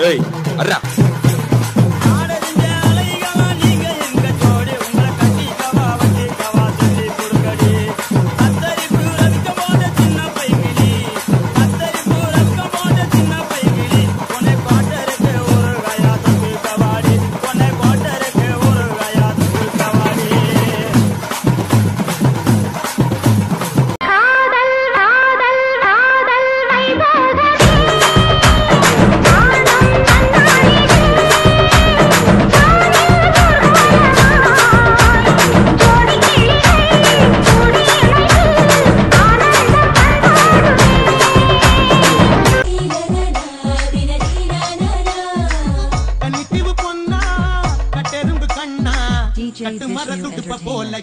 ஏய் அர்ரா DJ Vishnu Entertainment.